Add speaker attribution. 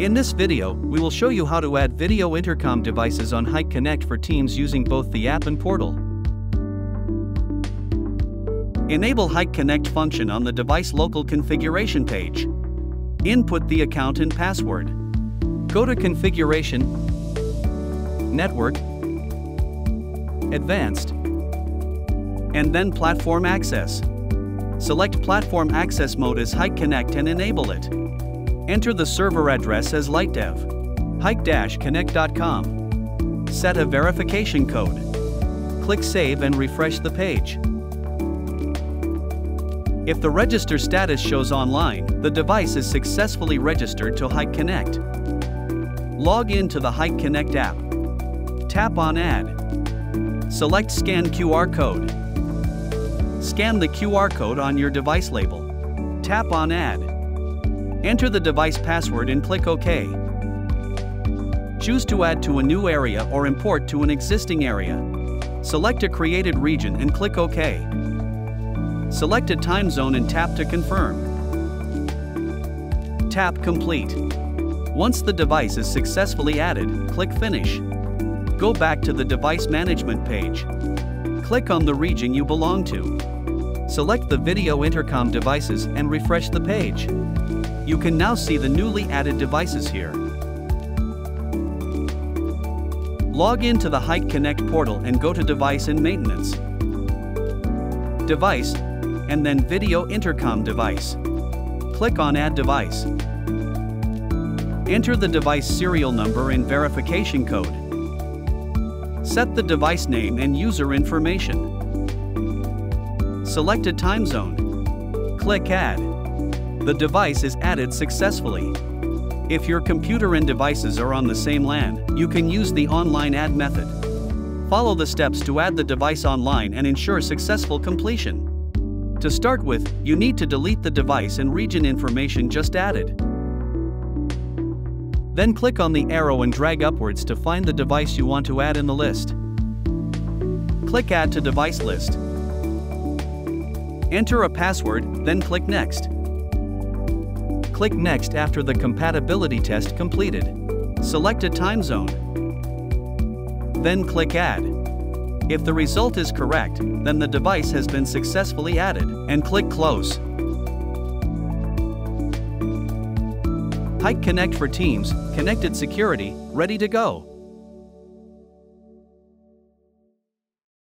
Speaker 1: In this video, we will show you how to add video intercom devices on Hik-Connect for Teams using both the app and portal. Enable Hik-Connect function on the device local configuration page. Input the account and password. Go to Configuration, Network, Advanced, and then Platform Access. Select Platform Access Mode as Hik-Connect and enable it. Enter the server address as litedev. hik-connect.com. Set a verification code. Click Save and refresh the page. If the register status shows online, the device is successfully registered to Hik-Connect. Log in to the Hik-Connect app. Tap on Add. Select Scan QR code. Scan the QR code on your device label. Tap on Add. Enter the device password and click OK. Choose to add to a new area or import to an existing area. Select a created region and click OK. Select a time zone and tap to confirm. Tap Complete. Once the device is successfully added, click Finish. Go back to the device management page. Click on the region you belong to. Select the video intercom devices and refresh the page. You can now see the newly added devices here. Log into the Hik-Connect portal and go to Device and Maintenance. Device, and then Video Intercom Device. Click on Add Device. Enter the device serial number and verification code. Set the device name and user information. Select a time zone. Click Add the device is added successfully. If your computer and devices are on the same LAN, you can use the online add method. Follow the steps to add the device online and ensure successful completion. To start with, you need to delete the device and region information just added. Then click on the arrow and drag upwards to find the device you want to add in the list. Click Add to Device List. Enter a password, then click Next. Click Next after the compatibility test completed. Select a time zone. Then click Add. If the result is correct, then the device has been successfully added, and click Close. Hik-Connect for Teams, Connected Security, ready to go.